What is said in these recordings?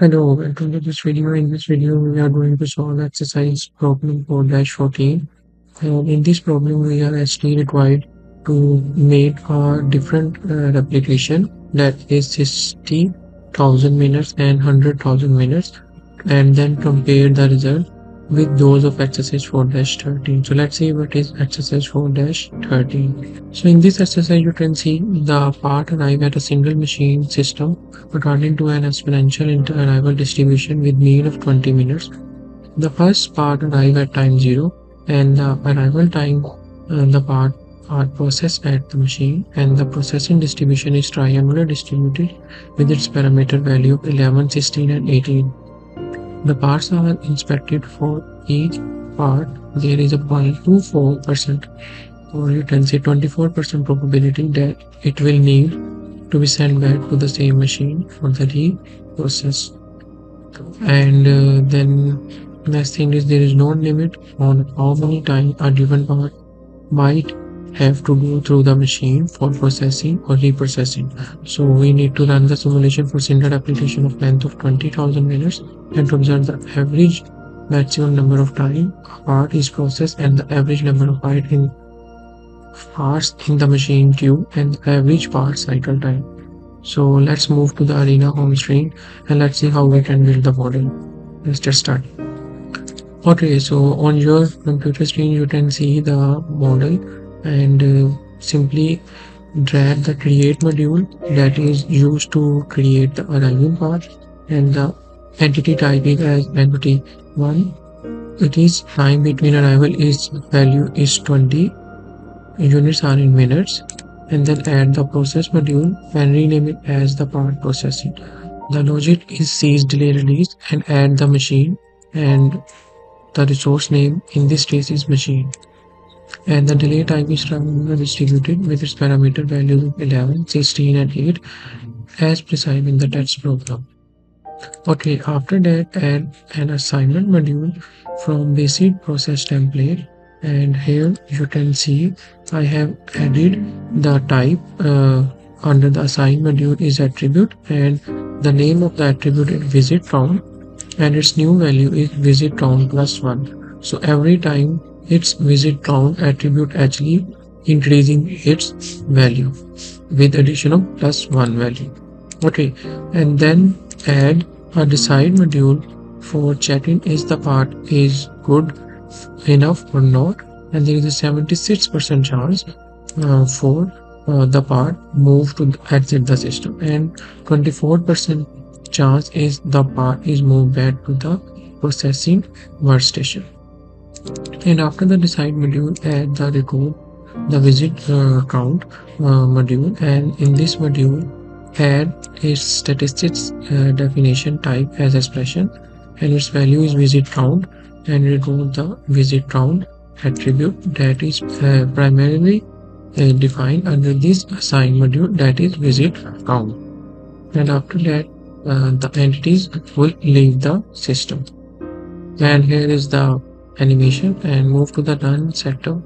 Hello, welcome to this video. In this video, we are going to solve exercise problem 4-14. And in this problem, we are actually required to make a different uh, replication that is 60,000 minutes and 100,000 minutes and then compare the result with those of exercise 4-13 so let's see what is exercise 4-13 so in this exercise you can see the part arrive at a single machine system according to an exponential inter-arrival distribution with mean of 20 minutes. The first part arrive at time 0 and the arrival time uh, the part are processed at the machine and the processing distribution is triangular distributed with its parameter value of 11 16 and 18 the parts are inspected for each part. There is a 0.24% or you can say 24% probability that it will need to be sent back to the same machine for the reprocess. And uh, then next thing is there is no limit on how many times a given part might have to go through the machine for processing or reprocessing. So we need to run the simulation for single replication of length of 20,000 minutes and to observe the average maximum number of time a part is processed and the average number of part in parts in the machine queue and the average part cycle time. So let's move to the arena home screen and let's see how we can build the model. Let's just start. Okay, so on your computer screen you can see the model and uh, simply drag the create module that is used to create the arriving part and the entity type is as entity 1 it is time between arrival is value is 20 units are in minutes and then add the process module and rename it as the part processing. The logic is seize delay release and add the machine and the resource name in this case is machine and the delay time is distributed with its parameter values of 11, 16 and 8 as prescribed in the test program. Okay, after that add an assignment module from basic process template. And here you can see I have added the type uh, under the assign module is attribute and the name of the attribute is visit count. And its new value is visit count plus 1 so every time its visit count attribute actually increasing its value with addition of plus one value. Okay and then add a decide module for checking is the part is good enough or not and there is a 76% chance uh, for uh, the part move to exit the system and 24% chance is the part is moved back to the processing workstation and after the decide module add the record the visit uh, count uh, module and in this module add its statistics uh, definition type as expression and its value is visit count and record the visit count attribute that is uh, primarily uh, defined under this assign module that is visit count. And after that uh, the entities will leave the system. And here is the animation and move to the run setup.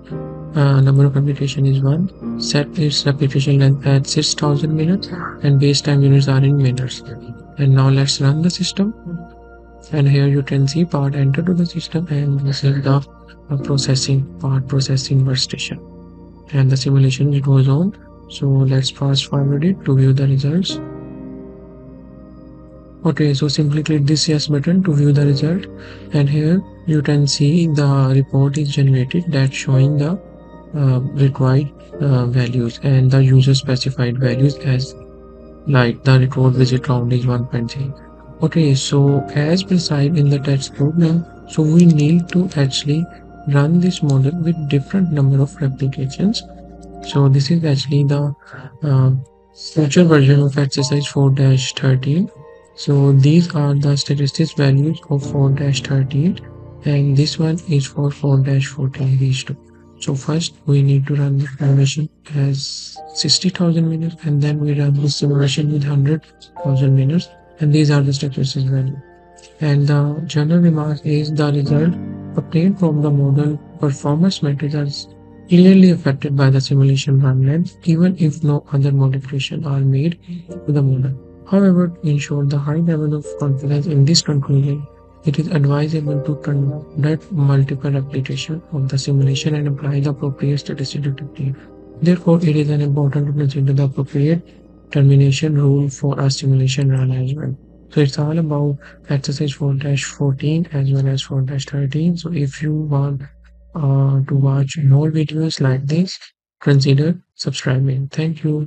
Uh, number of replication is 1. Set its replication length at 6000 minutes and base time units are in minutes. And now let's run the system. And here you can see part enter to the system and this is the uh, processing part processing workstation. And the simulation it goes on. So let's fast forward it to view the results. Okay, so simply click this yes button to view the result and here you can see the report is generated that showing the uh, required uh, values and the user specified values as like the record visit count is 1.3 okay so as prescribed in the test program so we need to actually run this model with different number of replications. So this is actually the uh, future version of exercise 4-13 so these are the statistics values of 4-13 and this one is for 4-14 these two so first we need to run the simulation as 60,000 minutes and then we run the simulation with 100,000 minutes and these are the statistics value. And the general remark is the result obtained from the model performance metrics are clearly affected by the simulation run length even if no other modification are made to the model. However, to ensure the high level of confidence in this conclusion, it is advisable to conduct multiple repetition of the simulation and apply the appropriate statistical technique. Therefore, it is an important to consider the appropriate termination rule for a simulation run as well. So it's all about exercise 4-14 as well as 4-13. So if you want uh, to watch more videos like this, consider subscribing. Thank you.